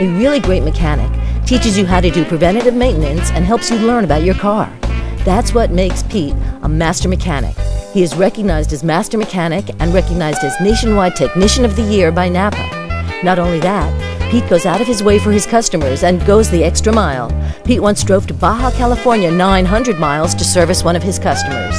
a really great mechanic, teaches you how to do preventative maintenance and helps you learn about your car. That's what makes Pete a master mechanic. He is recognized as master mechanic and recognized as nationwide technician of the year by Napa. Not only that, Pete goes out of his way for his customers and goes the extra mile. Pete once drove to Baja California 900 miles to service one of his customers.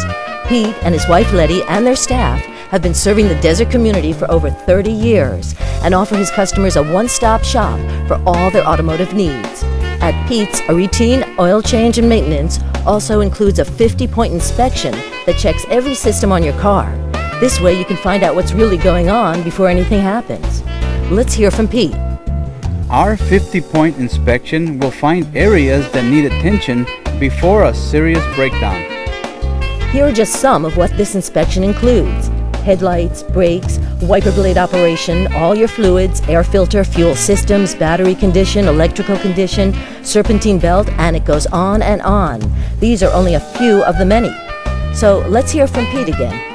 Pete and his wife Letty and their staff have been serving the desert community for over 30 years and offer his customers a one stop shop for all their automotive needs. At Pete's, a routine oil change and maintenance also includes a 50 point inspection that checks every system on your car. This way, you can find out what's really going on before anything happens. Let's hear from Pete. Our 50 point inspection will find areas that need attention before a serious breakdown. Here are just some of what this inspection includes headlights, brakes, wiper blade operation, all your fluids, air filter, fuel systems, battery condition, electrical condition, serpentine belt, and it goes on and on. These are only a few of the many. So let's hear from Pete again.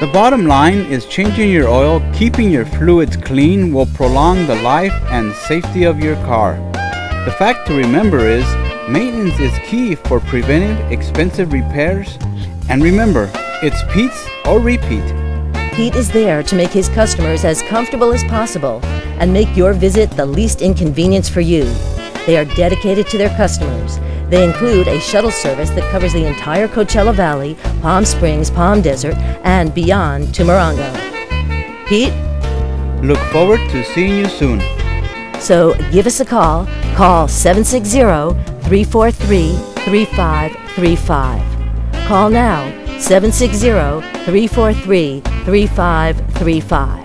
The bottom line is changing your oil, keeping your fluids clean will prolong the life and safety of your car. The fact to remember is maintenance is key for preventing expensive repairs. And remember, it's Pete's or repeat. Pete is there to make his customers as comfortable as possible and make your visit the least inconvenience for you. They are dedicated to their customers. They include a shuttle service that covers the entire Coachella Valley, Palm Springs, Palm Desert, and beyond to Morongo. Pete? Look forward to seeing you soon. So give us a call. Call 760 343 3535. Call now 760 343 3535.